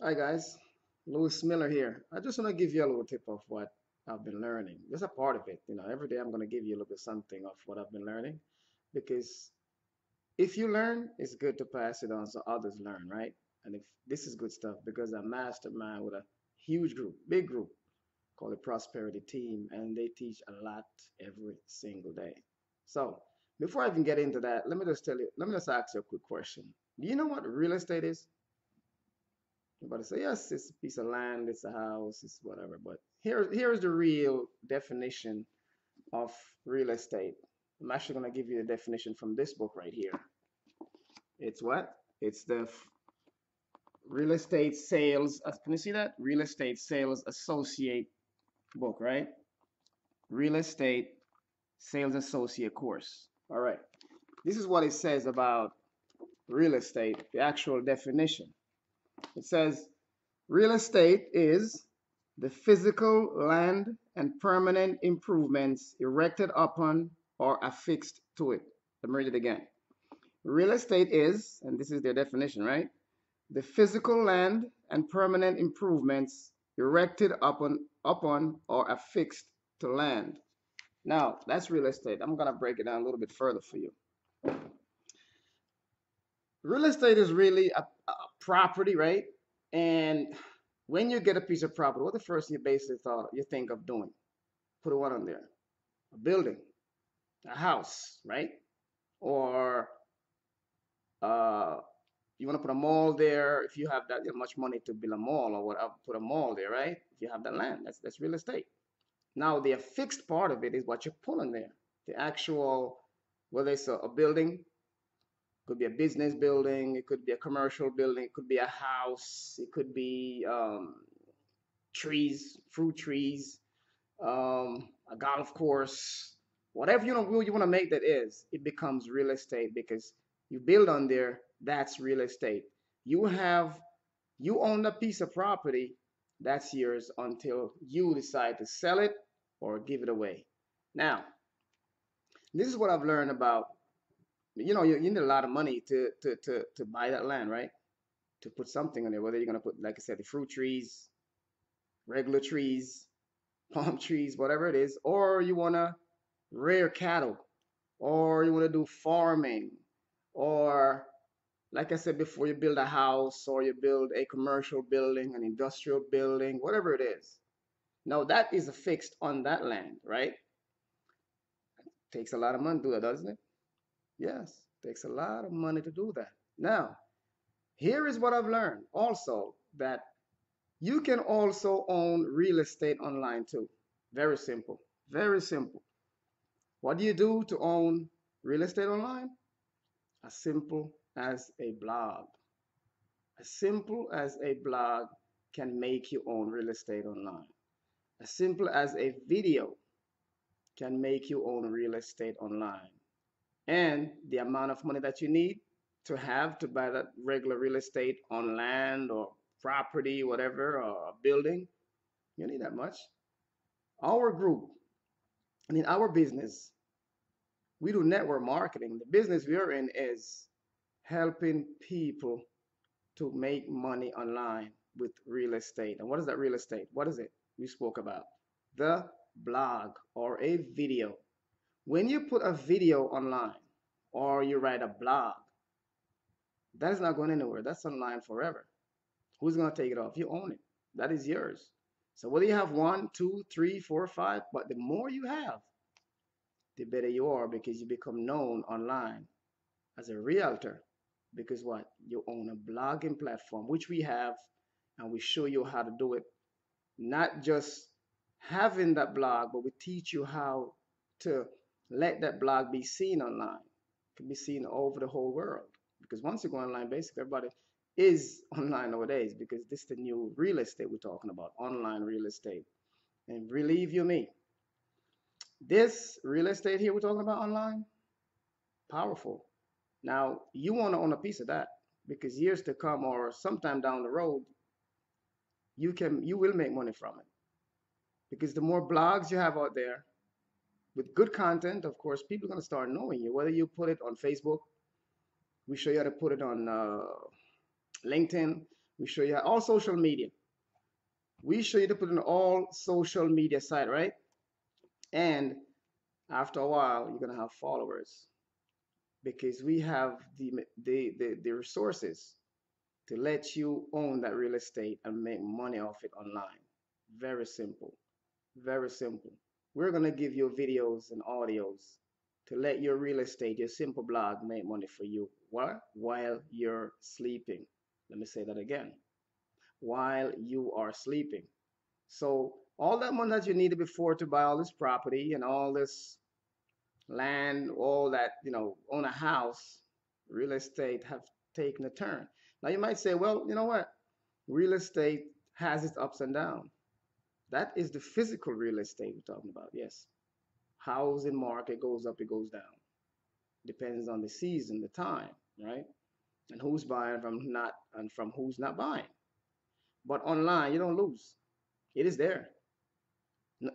Hi guys, Louis Miller here. I just want to give you a little tip of what I've been learning. Just a part of it, you know. Every day I'm going to give you a little bit something of what I've been learning, because if you learn, it's good to pass it on so others learn, right? And if this is good stuff, because I'm mastermind with a huge group, big group called the Prosperity Team, and they teach a lot every single day. So before I even get into that, let me just tell you, let me just ask you a quick question. Do you know what real estate is? Everybody say, yes, it's a piece of land, it's a house, it's whatever. But here, here's the real definition of real estate. I'm actually going to give you the definition from this book right here. It's what? It's the real estate sales. Uh, can you see that? Real estate sales associate book, right? Real estate sales associate course. All right. This is what it says about real estate, the actual definition. It says real estate is the physical land and permanent improvements erected upon or affixed to it. Let me read it again. Real estate is, and this is their definition, right? The physical land and permanent improvements erected upon, upon or affixed to land. Now, that's real estate. I'm going to break it down a little bit further for you. Real estate is really a, a property, right? And when you get a piece of property, what the first thing you basically thought you think of doing? Put a what on there? A building, a house, right? Or uh, you want to put a mall there. If you have that you know, much money to build a mall or whatever, put a mall there, right? If you have that land, that's that's real estate. Now the fixed part of it is what you put on there. The actual, whether it's a, a building, could be a business building, it could be a commercial building, it could be a house, it could be um, trees, fruit trees, um, a golf course, whatever you know you want to make that is, it becomes real estate because you build on there, that's real estate. You have, you own a piece of property, that's yours until you decide to sell it or give it away. Now, this is what I've learned about you know, you, you need a lot of money to, to, to, to buy that land, right? To put something on there, whether you're going to put, like I said, the fruit trees, regular trees, palm trees, whatever it is, or you want to rear cattle, or you want to do farming, or like I said before, you build a house or you build a commercial building, an industrial building, whatever it is. Now that is fixed on that land, right? Takes a lot of money to do that, doesn't it? Yes, takes a lot of money to do that. Now, here is what I've learned also that you can also own real estate online too. Very simple. Very simple. What do you do to own real estate online? As simple as a blog. As simple as a blog can make you own real estate online. As simple as a video can make you own real estate online and the amount of money that you need to have to buy that regular real estate on land or property, whatever, or a building, you need that much. Our group, I mean, our business, we do network marketing. The business we are in is helping people to make money online with real estate. And what is that real estate? What is it? We spoke about the blog or a video when you put a video online or you write a blog, that is not going anywhere. That's online forever. Who's going to take it off? You own it. That is yours. So whether you have one, two, three, four, five, but the more you have, the better you are because you become known online as a realtor. Because what? You own a blogging platform, which we have, and we show you how to do it. Not just having that blog, but we teach you how to let that blog be seen online. It can be seen over the whole world. Because once you go online, basically everybody is online nowadays because this is the new real estate we're talking about, online real estate. And believe you me, this real estate here we're talking about online, powerful. Now, you want to own a piece of that because years to come or sometime down the road, you can you will make money from it. Because the more blogs you have out there, with good content, of course, people are going to start knowing you. Whether you put it on Facebook, we show you how to put it on uh, LinkedIn, We show you how, all social media. We show you to put it on all social media site, right? And after a while, you're gonna have followers because we have the the the, the resources to let you own that real estate and make money off it online. Very simple. Very simple. We're going to give you videos and audios to let your real estate, your simple blog make money for you. What? While you're sleeping. Let me say that again. While you are sleeping. So all that money that you needed before to buy all this property and all this land, all that, you know, own a house, real estate have taken a turn. Now you might say, well, you know what? Real estate has its ups and downs. That is the physical real estate we're talking about. Yes. Housing market goes up, it goes down. Depends on the season, the time, right? And who's buying from not and from who's not buying. But online, you don't lose. It is there.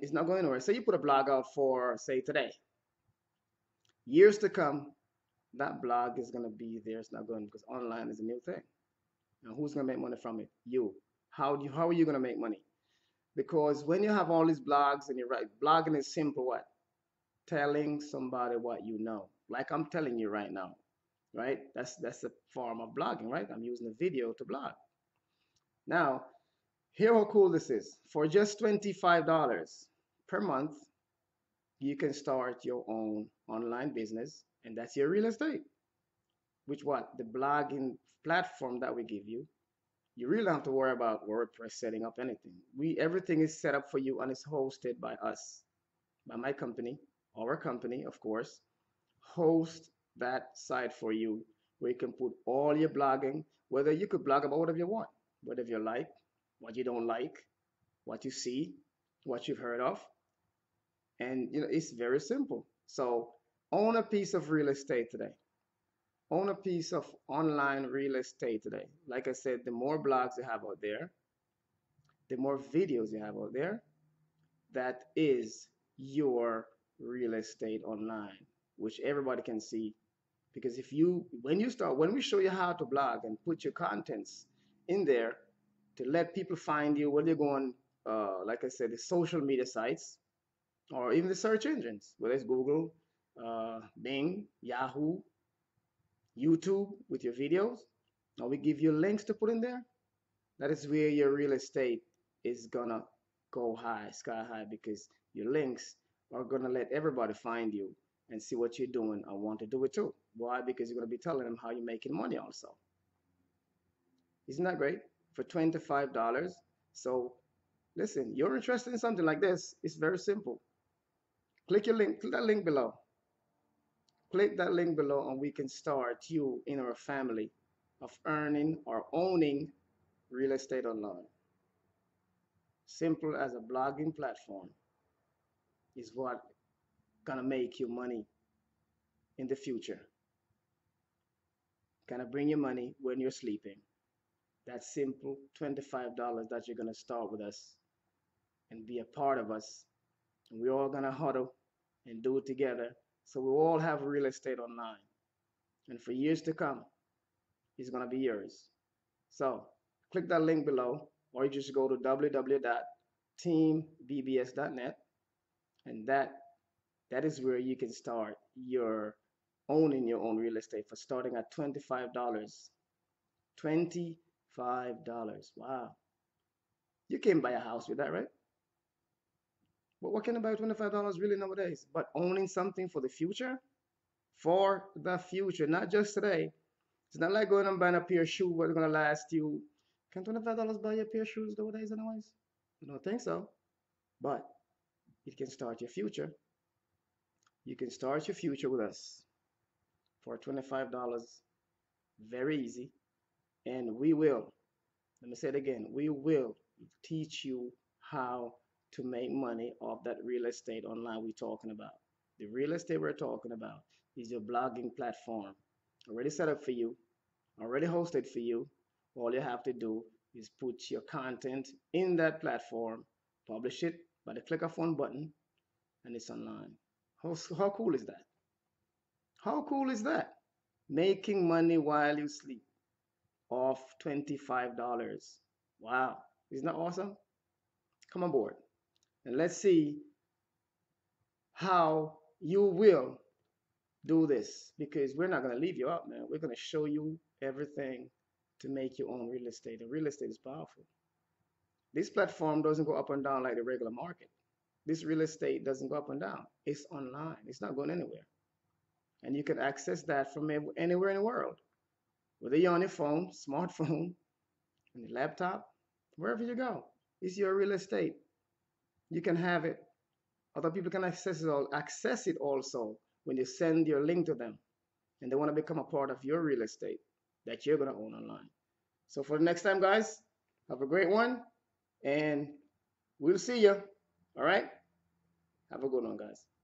It's not going anywhere. Say you put a blog out for, say, today. Years to come, that blog is going to be there. It's not going because online is a new thing. Now, who's going to make money from it? You. How do you, how are you going to make money? Because when you have all these blogs and you write, blogging is simple what? Telling somebody what you know. Like I'm telling you right now, right? That's that's a form of blogging, right? I'm using a video to blog. Now, here how cool this is. For just $25 per month, you can start your own online business and that's your real estate. Which what? The blogging platform that we give you you really don't have to worry about WordPress setting up anything. We everything is set up for you and it's hosted by us, by my company, our company, of course. Host that site for you where you can put all your blogging, whether you could blog about whatever you want, whatever you like, what you don't like, what you see, what you've heard of. And you know, it's very simple. So own a piece of real estate today own a piece of online real estate today. Like I said, the more blogs you have out there, the more videos you have out there, that is your real estate online, which everybody can see. Because if you, when you start, when we show you how to blog and put your contents in there to let people find you, whether you're going, uh, like I said, the social media sites or even the search engines, whether it's Google, uh, Bing, Yahoo, YouTube with your videos, or we give you links to put in there, that is where your real estate is gonna go high, sky high, because your links are gonna let everybody find you and see what you're doing and want to do it too. Why? Because you're gonna be telling them how you're making money also. Isn't that great? For $25. So listen, you're interested in something like this, it's very simple. Click your link, click that link below click that link below and we can start you in our family of earning or owning real estate online. Simple as a blogging platform is what gonna make you money in the future. Gonna bring you money when you're sleeping. That simple $25 that you're gonna start with us and be a part of us. And we're all gonna huddle and do it together so we all have real estate online. And for years to come, it's going to be yours. So click that link below, or you just go to www.teambbs.net. And that that is where you can start your owning your own real estate for starting at $25. $25. Wow. You can buy a house with that, right? But what can I buy $25 really nowadays? But owning something for the future? For the future, not just today. It's not like going and buying a pair of shoes what's going to last you. Can $25 buy you a pair of shoes nowadays anyways? I don't think so. But it can start your future. You can start your future with us for $25. Very easy. And we will, let me say it again, we will teach you how to make money off that real estate online we're talking about. The real estate we're talking about is your blogging platform. Already set up for you, already hosted for you. All you have to do is put your content in that platform, publish it by the click of one button, and it's online. How, how cool is that? How cool is that? Making money while you sleep. of $25. Wow. Isn't that awesome? Come on board and let's see how you will do this because we're not going to leave you out, man. We're going to show you everything to make your own real estate. And real estate is powerful. This platform doesn't go up and down like the regular market. This real estate doesn't go up and down. It's online. It's not going anywhere. And you can access that from anywhere in the world. Whether you're on your phone, smartphone, on your laptop, wherever you go. It's your real estate. You can have it. Other people can access it access it also when you send your link to them and they want to become a part of your real estate that you're going to own online. So for the next time, guys, have a great one and we'll see you. All right? Have a good one, guys.